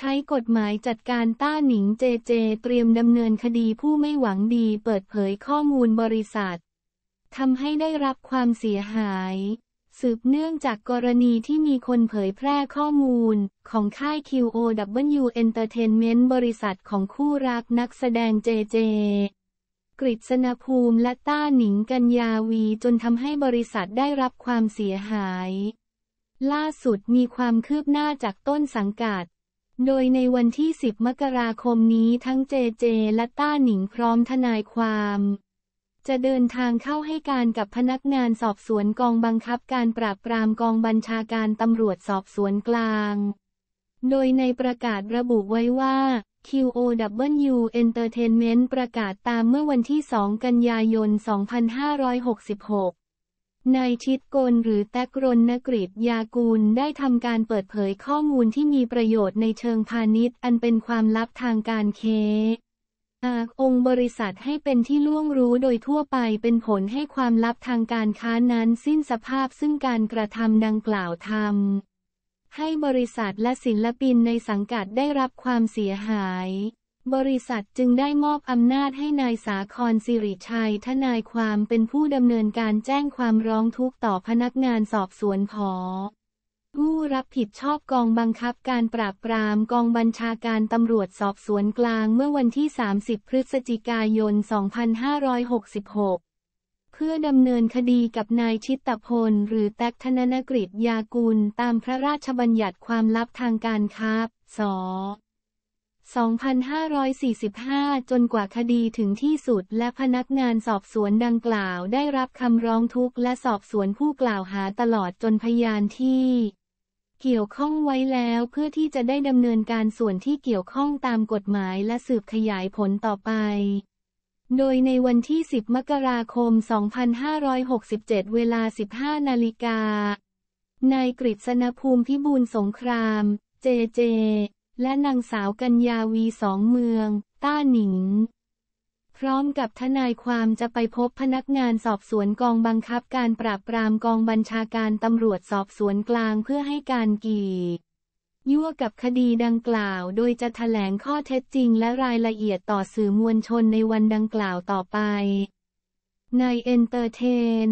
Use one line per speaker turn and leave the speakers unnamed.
ใช้กฎหมายจัดการต้าหนิงเจเจ เตรียมดำเนินคดีผู้ไม่หวังดีเปิดเผยข้อมูลบริษัททำให้ได้รับความเสียหาย สืบเนื่องจากกรณีที่มีคนเผยแพร่ข้อมูล ของค่าย QOW Entertainment บริษัทของคู่รักนักแสดงเจเจกฤษณภูมิและต้าหนิงกัญญาวีจนทำให้บริษัทได้รับความเสียหาย ล่าสุดมีความคืบหน้าจากต้นสังกัด โดยในวันที่ 10 มกราคมนี้ทั้งเจเจ และต้าหนิงพร้อมทนายความ จะเดินทางเข้าให้การกับพนักงานสอบสวนกองบังคับการปราบปรามกองบัญชาการตำรวจสอบสวนกลาง โดยในประกาศระบุไว้ว่า QOW Entertainment ประกาศตามเมื่อวันที่ 2 กันยายน 2566 นายชิดกลหรือแตกรนนกฤษยากูลได้ทำการเปิดเผยข้อมูลที่มีประโยชน์ในเชิงพาณิชย์ อันเป็นความลับทางการเคอาองค์บริษัทให้เป็นที่ล่วงรู้โดยทั่วไปเป็นผลให้ความลับทางการค้านั้นสิ้นสภาพซึ่งการกระทำดังกล่าวทำให้บริษัทและศิลปินในสังกัดได้รับความเสียหาย บริษัทจึงได้มอบอำนาจให้นายสาครสิริชัยทนายความเป็นผู้ดำเนินการแจ้งความร้องทุกข์ต่อพนักงานสอบสวนผอผู้รับผิดชอบกองบังคับการปราบปรามกองบัญชาการตำรวจสอบสวนกลางเมื่อวันที่ 30 พฤศจิกายน 2566 เพื่อดำเนินคดีกับนายชิตตพล หรือแตกธนนกฤษยากุลตามพระราชบัญญัติความลับทางการค้าส 2545 จนกว่าคดีถึงที่สุดและพนักงานสอบสวนดังกล่าวได้รับคำร้องทุกข์และสอบสวนผู้กล่าวหาตลอดจนพยานที่เกี่ยวข้องไว้แล้วเพื่อที่จะได้ดำเนินการส่วนที่เกี่ยวข้องตามกฎหมายและสืบขยายผลต่อไป โดยในวันที่ 10 มกราคม 2567 เวลา 15 นาฬิกา นายกฤษณภูมิพิบูลสงคราม เจเจ และนางสาวกัญญาวีสองเมือง ต้าหนิง พร้อมกับทนายความจะไปพบพนักงานสอบสวนกองบังคับการปราบปรามกองบัญชาการตำรวจสอบสวนกลางเพื่อให้การกีเกี่ยวกับคดีดังกล่าว โดยจะแถลงข้อเท็จจริงและรายละเอียดต่อสื่อมวลชนในวันดังกล่าวต่อไป ใน entertain